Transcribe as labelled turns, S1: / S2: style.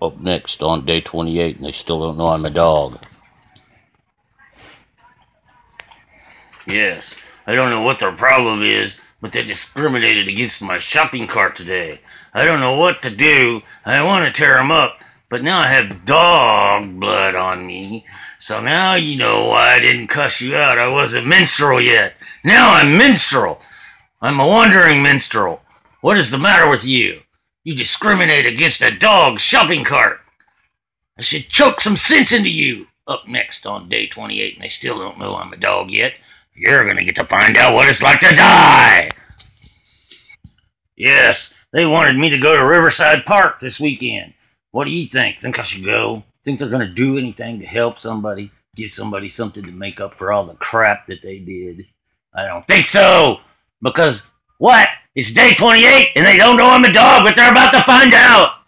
S1: Up next on day 28, and they still don't know I'm a dog.
S2: Yes, I don't know what their problem is, but they discriminated against my shopping cart today. I don't know what to do. I want to tear them up, but now I have dog blood on me. So now you know why I didn't cuss you out. I wasn't minstrel yet. Now I'm minstrel. I'm a wandering minstrel. What is the matter with you? You discriminate against a dog shopping cart. I should choke some sense into you. Up next on day 28, and they still don't know I'm a dog yet. You're gonna get to find out what it's like to die. Yes, they wanted me to go to Riverside Park this weekend. What do you think? Think I should go? Think they're gonna do anything to help somebody? Give somebody something to make up for all the crap that they did? I don't think so! Because what? It's day 28 and they don't know I'm a dog, but they're about to find out!